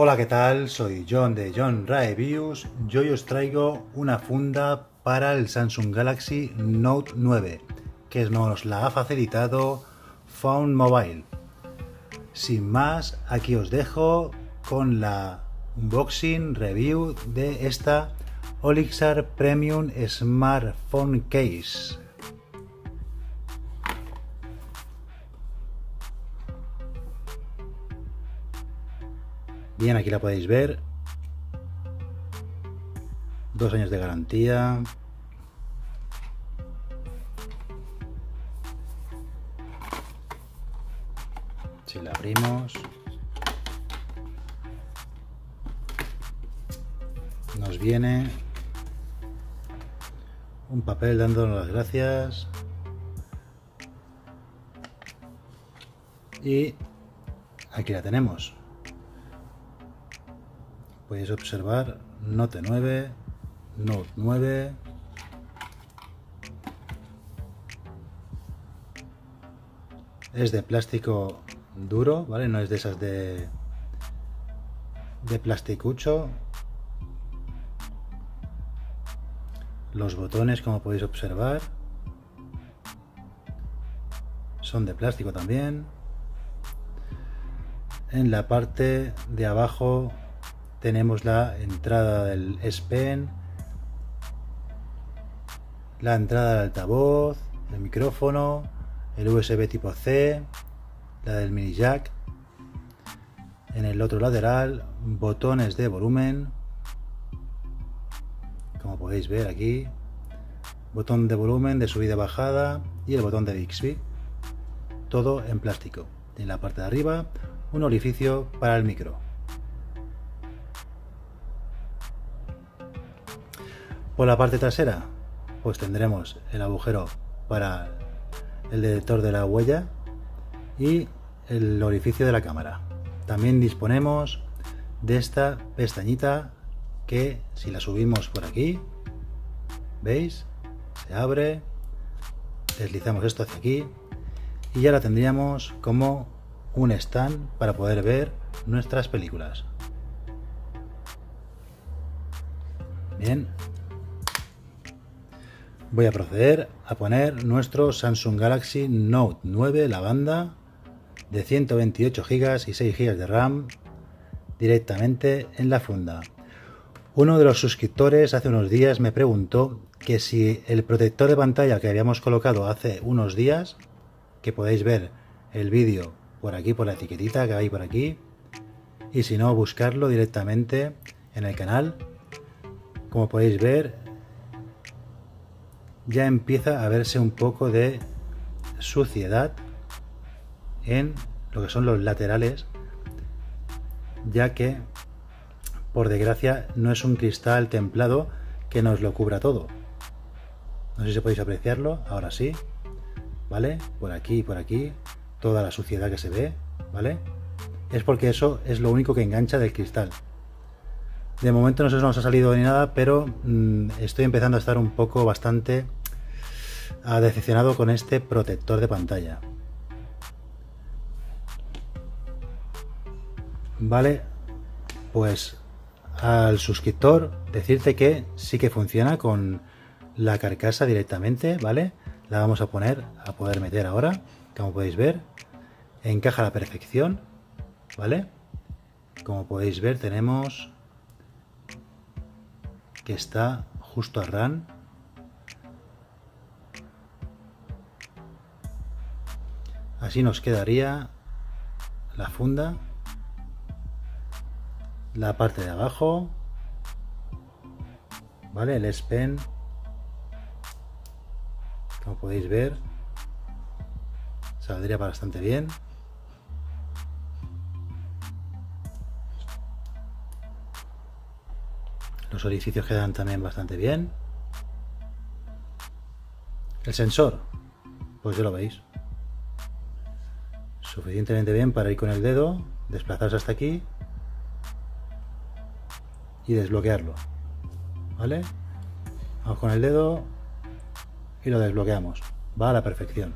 Hola, ¿qué tal? Soy John de John Reviews. Yo hoy os traigo una funda para el Samsung Galaxy Note 9, que nos la ha facilitado Phone Mobile. Sin más, aquí os dejo con la unboxing review de esta Olixar Premium Smartphone Case. Bien, aquí la podéis ver. Dos años de garantía. Si la abrimos. Nos viene un papel dándonos las gracias. Y aquí la tenemos podéis observar Note 9, Note 9, es de plástico duro, ¿vale? No es de esas de de plasticucho. Los botones, como podéis observar, son de plástico también. En la parte de abajo tenemos la entrada del S Pen, la entrada del altavoz, el micrófono, el USB tipo C, la del mini jack, en el otro lateral botones de volumen, como podéis ver aquí, botón de volumen de subida bajada y el botón de Bixby, todo en plástico. En la parte de arriba un orificio para el micro. Por la parte trasera, pues tendremos el agujero para el detector de la huella y el orificio de la cámara. También disponemos de esta pestañita que si la subimos por aquí, ¿veis? Se abre, deslizamos esto hacia aquí y ya la tendríamos como un stand para poder ver nuestras películas. Bien, voy a proceder a poner nuestro Samsung Galaxy Note 9, la banda de 128 GB y 6 GB de RAM directamente en la funda. Uno de los suscriptores hace unos días me preguntó que si el protector de pantalla que habíamos colocado hace unos días, que podéis ver el vídeo por aquí, por la etiquetita que hay por aquí, y si no, buscarlo directamente en el canal. Como podéis ver, ya empieza a verse un poco de suciedad en lo que son los laterales, ya que por desgracia no es un cristal templado que nos lo cubra todo. No sé si podéis apreciarlo, ahora sí, ¿vale? Por aquí y por aquí, toda la suciedad que se ve, ¿vale? Es porque eso es lo único que engancha del cristal. De momento no se nos ha salido ni nada, pero mm, estoy empezando a estar un poco bastante ha decepcionado con este protector de pantalla. Vale, pues al suscriptor decirte que sí que funciona con la carcasa directamente, ¿vale? La vamos a poner, a poder meter ahora, como podéis ver. Encaja a la perfección, ¿vale? Como podéis ver tenemos que está justo a RAN Así nos quedaría la funda, la parte de abajo, ¿vale? El S Pen, como podéis ver, saldría bastante bien. Los orificios quedan también bastante bien. El sensor, pues ya lo veis suficientemente bien para ir con el dedo, desplazarse hasta aquí y desbloquearlo. ¿Vale? Vamos con el dedo y lo desbloqueamos. Va a la perfección.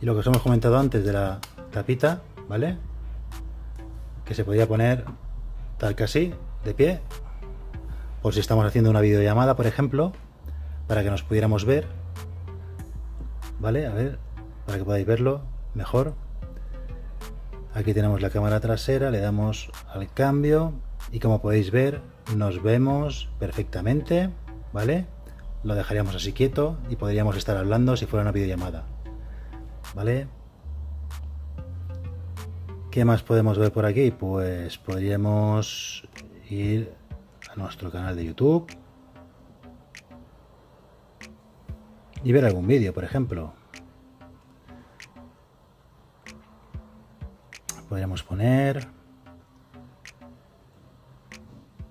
Y lo que os hemos comentado antes de la tapita, ¿vale? que se podría poner tal que así, de pie, por si estamos haciendo una videollamada, por ejemplo, para que nos pudiéramos ver. ¿Vale? A ver, para que podáis verlo mejor. Aquí tenemos la cámara trasera, le damos al cambio y como podéis ver nos vemos perfectamente, ¿vale? Lo dejaríamos así quieto y podríamos estar hablando si fuera una videollamada, ¿vale? ¿Qué más podemos ver por aquí? Pues podríamos ir a nuestro canal de YouTube y ver algún vídeo, por ejemplo. Podríamos poner,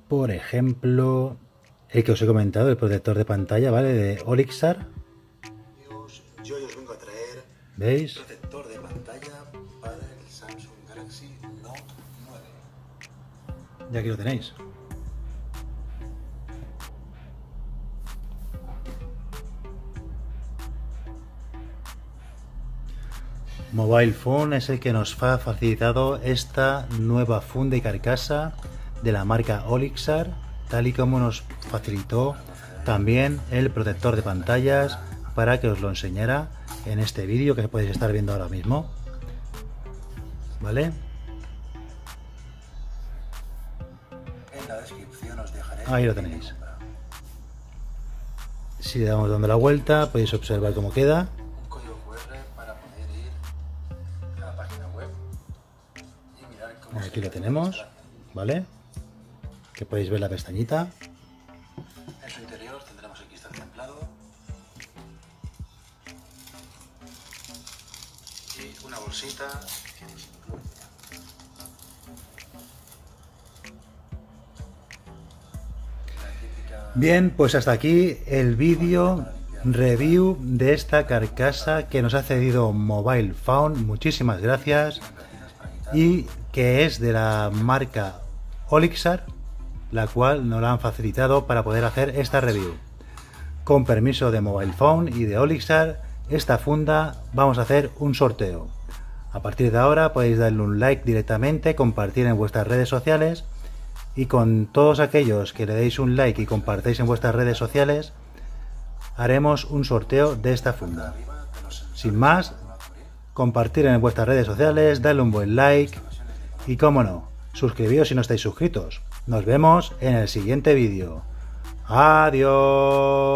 por ejemplo, el que os he comentado, el protector de pantalla, ¿vale? De Olixar. Yo os vengo a traer ¿Veis? protector de pantalla para el Samsung Galaxy Note 9. Ya aquí lo tenéis. Mobile Phone es el que nos ha facilitado esta nueva funda y carcasa de la marca Olixar, tal y como nos facilitó también el protector de pantallas para que os lo enseñara en este vídeo que podéis estar viendo ahora mismo. ¿Vale? En la descripción os dejaré Ahí lo tenéis. Si le damos dando la vuelta, podéis observar cómo queda. Aquí lo tenemos, ¿vale? Que podéis ver la pestañita. En su interior tendremos aquí está templado. Y una bolsita Bien, pues hasta aquí el vídeo review de esta carcasa que nos ha cedido Mobile Phone. Muchísimas gracias. Y que es de la marca Olixar, la cual nos la han facilitado para poder hacer esta review. Con permiso de Mobile Phone y de Olixar, esta funda vamos a hacer un sorteo. A partir de ahora podéis darle un like directamente, compartir en vuestras redes sociales y con todos aquellos que le deis un like y compartáis en vuestras redes sociales, haremos un sorteo de esta funda. Sin más, compartir en vuestras redes sociales, darle un buen like y cómo no, suscribíos si no estáis suscritos. Nos vemos en el siguiente vídeo. Adiós.